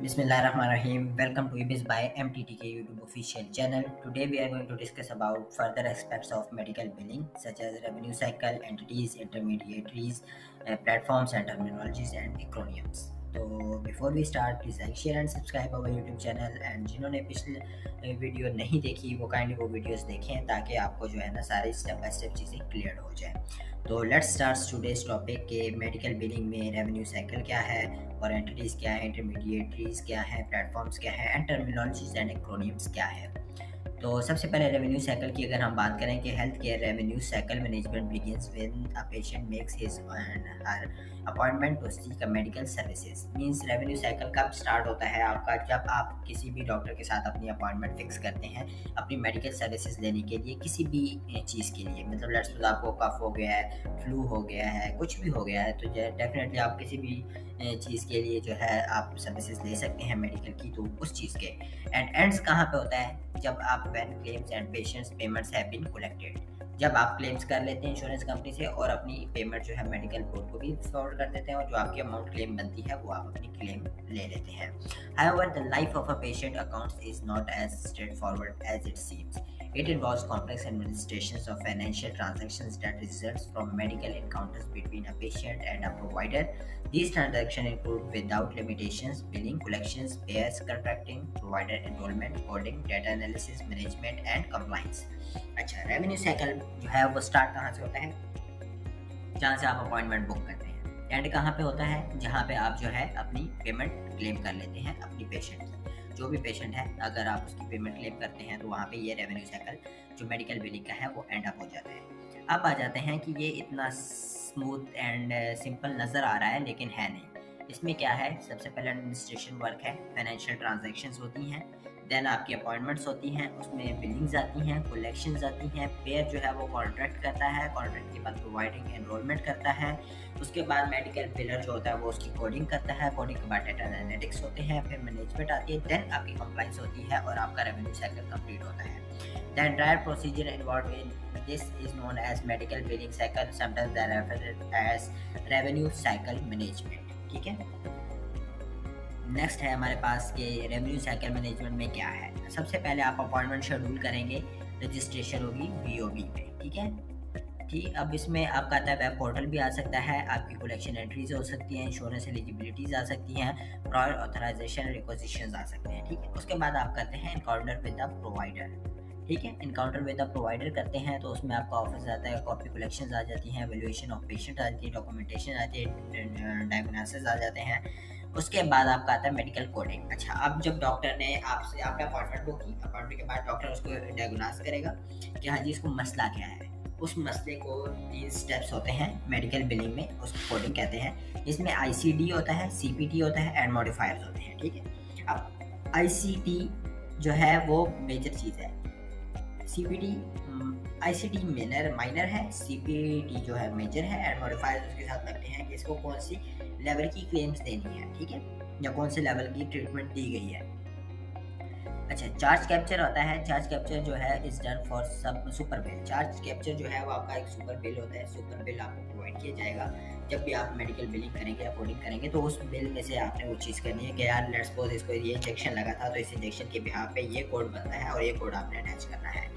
Bismillahirrahmanirrahim. Welcome to Ibis by MTTK YouTube official channel. Today we are going to discuss about further aspects of medical billing such as revenue cycle, entities, intermediaries, uh, platforms and terminologies and acronyms. तो before we start please like share and subscribe our YouTube channel and जिन्होंने पिछले video नहीं देखी, वो kindly वो videos देखें ताकि आपको जो है ना सारी स्टेप बाय स्टेप चीज़ें क्लियर हो जाए। तो लेट्स स्टार्ट टुडेस टॉपिक के मेडिकल बिलिंग में रेवेन्यू साइकिल क्या है, और एंटिटीज़ क्या है इंटरमीडिएटरीज क्या है प्लेटफॉर्म्स क्या है एंड टर्मिनोलॉजीज एंड एक्रोनियम्स क्या है। तो सबसे पहले रेवेन्यू साइकिल की अगर हम बात करें कि health care revenue cycle management begins when a patient makes his and her appointment to seek medical services means revenue cycle कब स्टार्ट होता है आपका? जब आप किसी भी डॉक्टर के साथ अपनी अपॉइंटमेंट फिक्स करते हैं, अपनी मेडिकल सर्विसेज़ लेने के लिए, किसी भी चीज़ के लिए मतलब लेट्स आपको कफ हो गया है फ्लू हो गया है, कुछ भी हो गया है तो डेफिनेटली आप किसी भी चीज़ के लिए जो है आप सर्विसेज़ ले सकते हैं मेडिकल की तो उस चीज़ के। एंड एंड्स कहाँ पे होता है? जब आप when claims and patients payments have been collected जब आप क्लेम्स कर लेते हैं इंश्योरेंस कंपनी से और अपनी पेमेंट जो है मेडिकल बोर्ड को भी फॉरवर्ड कर देते हैं और जो आपकी अमाउंट क्लेम बनती है, वो आप अपनी क्लेम ले लेते हैं। However the life of a patient accounts is not as straightforward as it seems It involves complex administrations of financial transactions that results from medical encounters between a patient and a provider. These transactions include without limitations, billing, collections, payers, contracting, provider enrollment, coding, data analysis, management and compliance. अच्छा revenue cycle जो है वो start कहाँ से होता है जहाँ से आप अपॉइंटमेंट बुक करते हैं एंड कहाँ पे होता है जहाँ पे आप जो है अपनी पेमेंट क्लेम कर लेते हैं अपनी पेशेंट की जो भी पेशेंट है, अगर आप उसकी पेमेंट क्लेम करते हैं तो वहाँ पे ये रेवेन्यू साइकिल जो मेडिकल बिलिंग का है, वो एंड अप हो जाता है। अब आ जाते हैं कि ये इतना स्मूथ एंड सिंपल नज़र आ रहा है, लेकिन है नहीं। इसमें क्या है? सबसे पहले एडमिनिस्ट्रेशन वर्क है फाइनेंशियल ट्रांजेक्शन होती हैं देन आपकी अपॉइंटमेंट्स होती हैं, उसमें बिलिंग्स आती हैं कलेक्शन आती हैं पेयर जो है वो कॉन्ट्रैक्ट करता है कॉन्ट्रैक्ट के बाद प्रोवाइडिंग एनरोलमेंट करता है, उसके बाद मेडिकल बिलर जो होता है वो उसकी कोडिंग करता है कोडिंग के बाद डेटा एनालिटिक्स होते हैं, फिर मैनेजमेंट आती है देन आपकी कंप्लाइंस होती है और आपका रेवेन्यू साइकिल कंप्लीट होता है। The entire procedure involve in this is known as medical billing cycle, sometimes they are as revenue cycle management, ठीक है? नेक्स्ट है हमारे पास के रेवेन्यू साइकिल मैनेजमेंट में क्या है? सबसे पहले आप अपॉइंटमेंट शेड्यूल करेंगे रजिस्ट्रेशन होगी वी ओ बी पे, ठीक है? ठीक, अब इसमें आपका आता है वेब पोर्टल भी आ सकता है, आपकी कलेक्शन एंट्रीज हो सकती हैं इंश्योरेंस एलिजिबिलिटीज आ सकती हैं प्रायर ऑथराइजेशन रिक्वेजिशन आ सकते हैं, ठीक? है उसके बाद आप करते हैं इनकाउंटर विद द प्रोवाइडर ठीक है? इनकाउंटर विद द प्रोवाइडर करते हैं तो उसमें आपका ऑफ़िस आता है कॉपी कलेक्शन आ जाती हैं वैल्यूएशन ऑफ़ पेशेंट आती है डॉक्यूमेंटेशन आती है डायग्नोसिस आ जाते हैं। उसके बाद आपका आता है मेडिकल कोडिंग अच्छा अब जब डॉक्टर ने आपसे, आपने अपॉइंटमेंट बुक की अपॉइंटमेंट के बाद डॉक्टर उसको डायग्नोस करेगा कि हाँ जी, इसको मसला क्या है। उस मसले को तीन स्टेप्स होते हैं मेडिकल बिलिंग में, उसको कोडिंग कहते हैं। इसमें आईसीडी होता है सीपीटी होता है एंड मॉडिफायर्स होते हैं, ठीक है? अब आईसीटी जो है, वो मेजर चीज़ है। C P D I C ICT minor minor है सीपीटी जो है मेजर है एंड मॉडिफायर्स उसके साथ लगते हैं कि इसको कौन सी लेवल की क्लेम्स देनी है, ठीक है? या कौन से लेवल की ट्रीटमेंट दी गई है? अच्छा चार्ज कैप्चर होता है। चार्ज कैप्चर जो है इज़ डन फॉर सब सुपर बिल चार्ज कैप्चर जो है वो आपका एक सुपर बिल होता है। सुपर बिल आपको प्रोवाइड किया जाएगा। जब भी आप मेडिकल बिलिंग करेंगे या कोडिंग करेंगे तो उस बिल में से आपने वो चीज़ करनी है कि यार लेट्स सपोज़ इसको ये इंजेक्शन लगा था तो इस इंजेक्शन के बिहार पे ये कोड बनता है और ये कोड आपने अटैच करना है।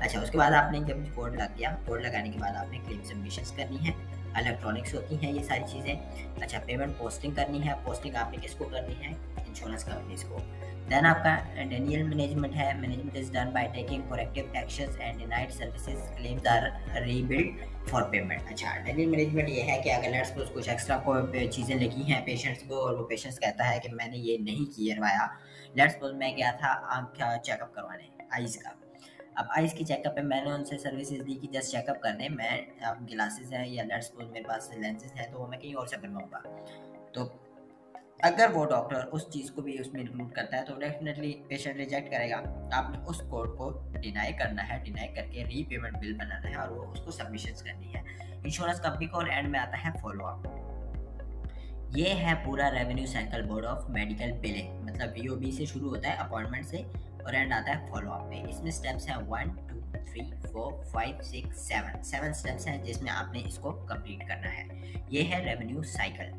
अच्छा उसके बाद आपने जब कोड लग गया कोड लगाने के बाद आपने क्लेम सबमिशन करनी है। इलेक्ट्रॉनिक्स होती हैं, ये सारी चीज़ें। अच्छा पेमेंट पोस्टिंग करनी है पोस्टिंग आपने किसको करनी है? इंश्योरेंस कंपनीज़ को। देन आपका डेनियल मैनेजमेंट है। Management is done by taking corrective actions and denied services claims are rebilled for payment अच्छा डेनियल मैनेजमेंट ये है कि अगर लेट्स सपोज़ कुछ एक्स्ट्रा को, चीज़ें लिखी हैं पेशेंट्स को और वो पेशेंट्स कहता है कि मैंने ये नहीं किया लेट्स सपोज़ मैं गया था आँख का चेकअप करवाने? आइज़ का। अब आइज़ की चेकअप पे मैंने उनसे सर्विसेज़ दी कि जस्ट चेकअप कर दें मैं अब गिलासेस हैं या लेट्स सपोज़ मेरे पास लेंसेज हैं तो वो मैं कहीं और से बनवाऊँगा। तो अगर वो डॉक्टर उस चीज़ को भी उसमें इंक्लूड करता है तो डेफिनेटली पेशेंट रिजेक्ट करेगा। आपने उस कोड को डिनाई करना है डिनाई करके रीपेमेंट बिल बनाना है और वो उसको सबमिशन करनी है। इंश्योरेंस कंपनी को और एंड में आता है फॉलो अप ये है पूरा revenue cycle board of medical billing मतलब वी से शुरू होता है अपॉइंटमेंट से। और एंड आता है फॉलो अप पे। इसमें स्टेप्स हैं one two three four five six seven seven steps हैं जिसमें आपने इसको कंप्लीट करना है। ये है रेवेन्यू साइकिल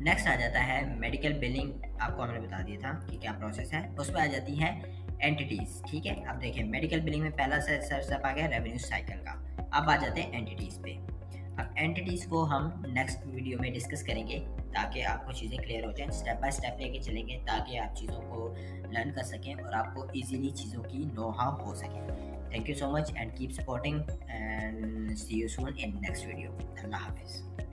नेक्स्ट आ जाता है मेडिकल बिलिंग आपको हमने बता दिया था कि क्या प्रोसेस है। उसमें आ जाती है एंटिटीज़ ठीक है? अब देखिए मेडिकल बिलिंग में पहला सर स्टेप आ गया रेवेन्यू साइकिल का। अब आ जाते हैं एंटिटीज़ पे। अब एंटिटीज़ को हम नेक्स्ट वीडियो में डिस्कस करेंगे। ताकि आपको चीज़ें क्लियर हो जाएँ स्टेप बाय स्टेप लेके चलेंगे ताकि आप चीज़ों को लर्न कर सकें और आपको इजीली चीज़ों की नो हाँ हो सके। Thank you so much and keep supporting and see you soon in next video अल्लाह हाफिज़।